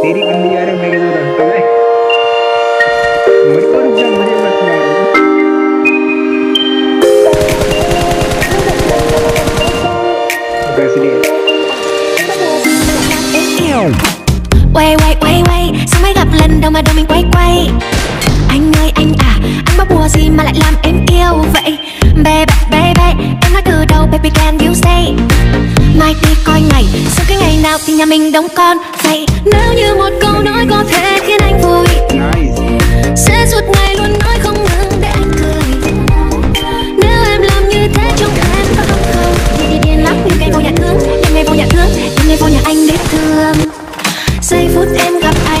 तेरी गंदी यार मैं कैसे रखता मैं मुझे को रुक जा मुझे मत मार बस लिए Quay quay quay quay Sao mới gặp lần đầu mà đầu mình quay quay Anh ơi anh à Anh bắt bùa gì mà lại làm em yêu vậy Baby baby Em nói từ đầu baby can you say ai đi coi ngày. Sau cái ngày nào thì nhà mình đóng con dạy. Nếu như một câu nói có thể khiến anh vui, sẽ suốt ngày luôn nói không ngừng để anh cười. Nếu em làm như thế trong em có không không? Thì đi, điên lắm như cây vô nhà thương em ngay vô nhà thương em ngay vô nhà anh để thương. Giây phút em gặp anh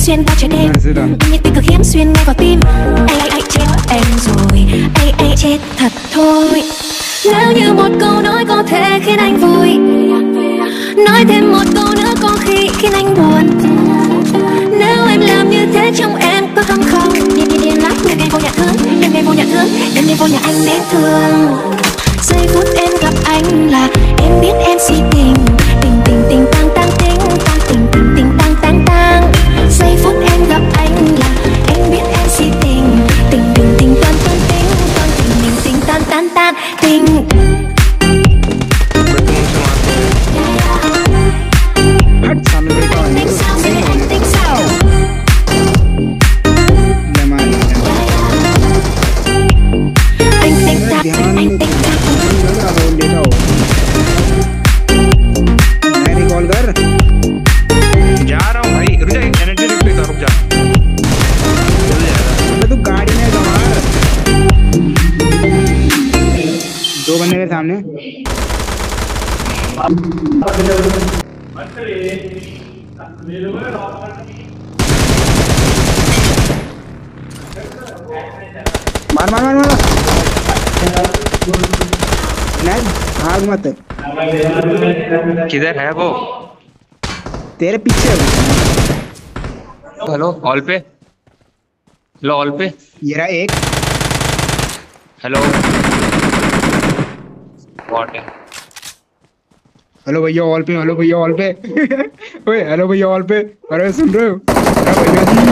xuyên qua trời đêm. Như tình cực hiếm xuyên ngay vào tim. Ai ai chết em rồi. Ai ai chết thật thôi. Nếu như một câu nói có thể khiến anh vui. Nói thêm một câu nữa có khi khiến anh buồn. Nếu em làm như thế trong em có không không? Điên điên điên lắm như ngày vô nhà thương. Đêm ngày vô nhà thương. Đêm ngày vô nhà anh đến thương. Giây phút em gặp anh là Em biết em si tình. Tình tình tình tang ध्यान दो बंदे मेरे सामने मार मार मार मार। नहीं भाग मत। किधर है वो? तेरे पीछे हेलो हॉल पे? हेलो हॉल पे। ये रहा एक। हेलो। व्हाट है? हेलो भैया हॉल पे हेलो भैया हॉल पे। ओए हेलो भैया हॉल पे। अरे सुन रहे हो? भैया जी।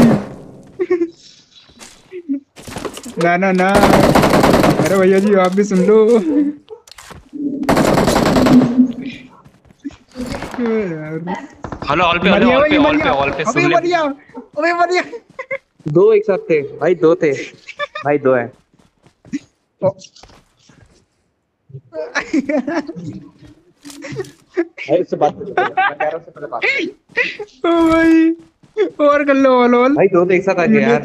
ना ना ना। अरे भैया जी आप भी सुन लो हेलो हॉल पे भाई पे गया पे हॉल पे सुन ले अबे मर गया दो एक साथ थे भाई दो थे। भाई दो है। ओ भाई उससे बात कर मैं कह रहा हूँ उससे पहले बात ओ भाई। और कर लो ऑल ऑल भाई दो तो एक साथ आ गए यार।